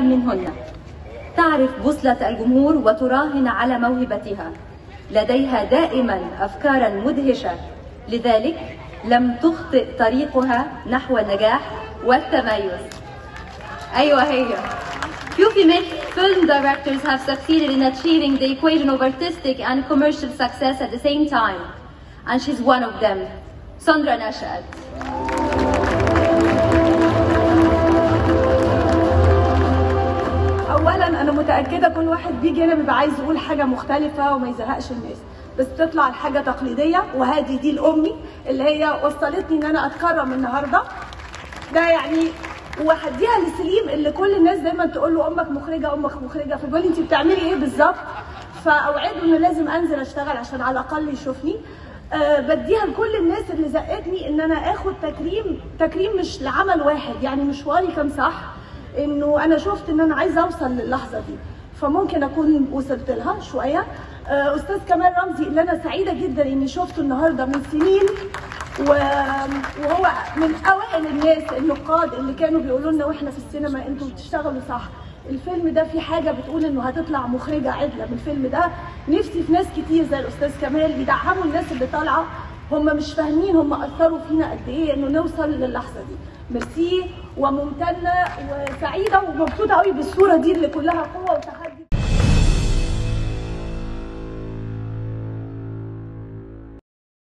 منهن تعرف بوصلة الجمهور وتراهن على موهبتها لديها دائما أفكارا مدهشة لذلك لم تخطئ طريقها نحو النجاح والتميز أيوة هي female film directors have succeeded in achieving the equation of artistic and commercial success at the same time and she's one of them Sandra Nashat متأكدة كل واحد بيجي هنا بيبقى عايز يقول حاجة مختلفة وما يزهقش الناس. بس تطلع الحاجة تقليدية وهذه دي لأمي اللي هي وصلتني إن أنا أتكرم النهارده. ده يعني وهديها لسليم اللي كل الناس دايما تقول له أمك مخرجة أمك مخرجة. فبيقول لي انت بتعملي إيه بالظبط؟ فأوعده إنه لازم أنزل أشتغل عشان على الأقل يشوفني. أه بديها لكل الناس اللي زقتني إن أنا آخد تكريم تكريم مش لعمل واحد. يعني مشواري كان صح إنه أنا شفت إن أنا عايزة أوصل للحظة دي. فممكن أكون وصلت لها شوية. آه، أستاذ كمال رمزي اللي أنا سعيدة جدا إني شفته النهارده من سنين وهو من أوائل الناس النقاد اللي كانوا بيقولوا لنا وإحنا في السينما أنتوا بتشتغلوا صح. الفيلم ده في حاجة بتقول إنه هتطلع مخرجة عدلة من الفيلم ده. نفسي في ناس كتير زي الأستاذ كمال يدعموا الناس اللي طالعة. هم مش فاهمين هم أثروا فينا قد إيه إنه نوصل للحظة دي. ميرسي وممتنة وسعيدة ومبسوطة قوي بالصورة دي اللي كلها قوة وتحدي.